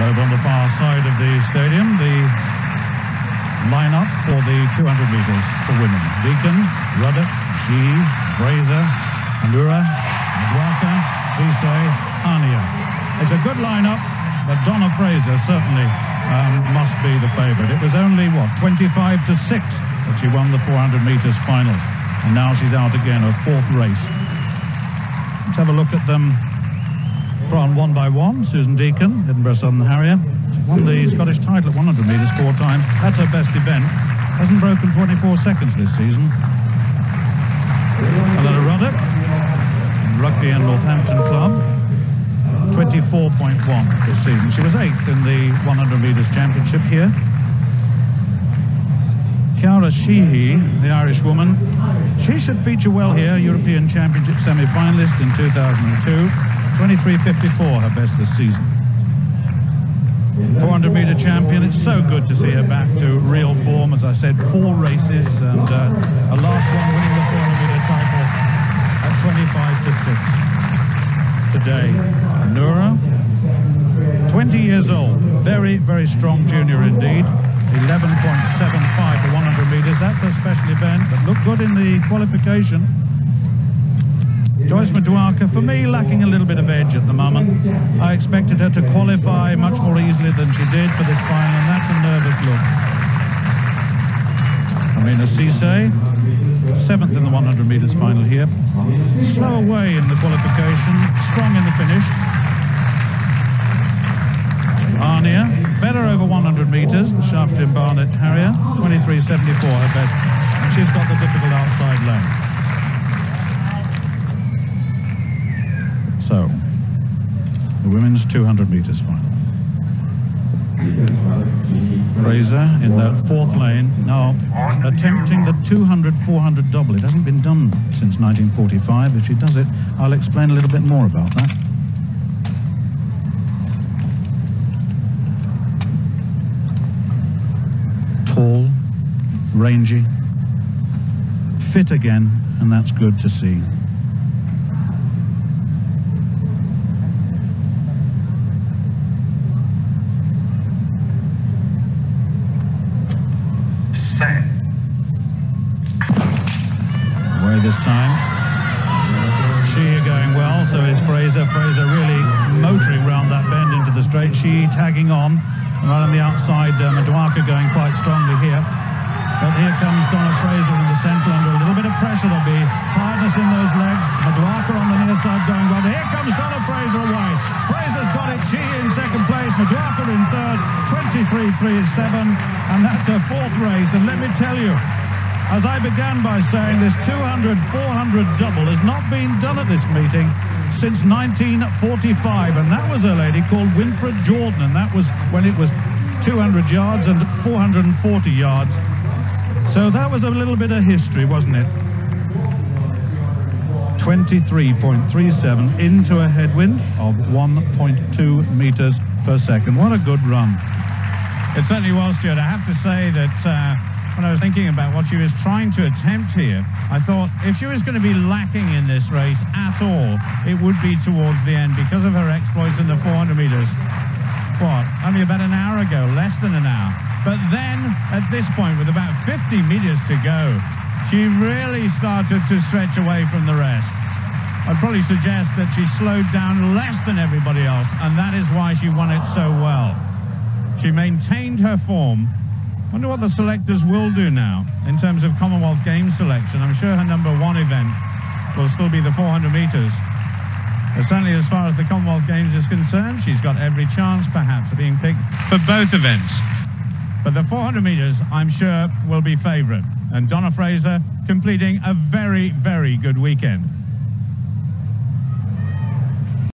Over on the far side of the stadium, the lineup for the 200 metres for women. Deacon, Ruddock, G, Fraser, Onuora, Maduaka, Cisse, Ania. It's a good lineup, but Donna Fraser certainly um, must be the favourite. It was only, what, 25 to 6 that she won the 400 metres final. And now she's out again, her fourth race. Let's have a look at them run one by one. Susan Deacon, Edinburgh Southern Harrier. Won the Scottish title at 100 metres four times. That's her best event. Hasn't broken 24 seconds this season. Helena Ruddock, Rugby and Northampton Club. 24.1 this season. She was eighth in the 100 metres championship here. Ciara Sheehy, the Irish woman, she should feature well here, European Championship semi-finalist in 2002. 23.54 her best this season. 400 metre champion. It's so good to see her back to real form. As I said, four races and uh, a last one winning the 400 metre title at 25 to 6 today. Nura, 20 years old, very, very strong junior indeed. 11.75 for 100 metres. That's a special event, but looked good in the qualification. Joyce Maduaka, for me, lacking a little bit of edge at the moment. I expected her to qualify much more easily than she did for this final, and that's a nervous look. Amina Cisse, seventh in the 100 metres final here. Slow away in the qualification, strong in the finish. Arnia, better over 100 metres, the Shaftesbury Barnet Harrier, 23.74 her best. And she's got the difficult outside lane. So, the women's 200 metres final. Fraser in that fourth lane, now attempting the 200-400 double. It hasn't been done since 1945. If she does it, I'll explain a little bit more about that. Tall, rangy, fit again, and that's good to see. She going well, so is Fraser. Fraser really motoring round that bend into the straight. She tagging on. Right on the outside, uh, Maduaka going quite strongly here. But here comes Donna Fraser in the centre under a little bit of pressure. There'll be tiredness in those legs. Maduaka on the near side going well. Here comes Donna Fraser away. Fraser's got it. She in second place. Maduaka in third. 23.37. And that's her fourth race. And let me tell you, as I began by saying, this 200-400 double has not been done at this meeting since 1945, and that was a lady called Winifred Jordan, and that was when it was 200 yards and 440 yards. So that was a little bit of history, wasn't it? 23.37 into a headwind of 1.2 meters per second. What a good run. It certainly was, Stuart. I have to say that uh, when I was thinking about what she was trying to attempt here, I thought if she was going to be lacking in this race at all, it would be towards the end because of her exploits in the 400 metres. What, only about an hour ago, less than an hour. But then, at this point, with about 50 metres to go, she really started to stretch away from the rest. I'd probably suggest that she slowed down less than everybody else, and that is why she won it so well. She maintained her form wonder what the selectors will do now in terms of Commonwealth Games selection. I'm sure her number one event will still be the 400 metres. But certainly as far as the Commonwealth Games is concerned, she's got every chance perhaps of being picked for both events. But the 400 metres, I'm sure, will be favourite. And Donna Fraser completing a very, very good weekend.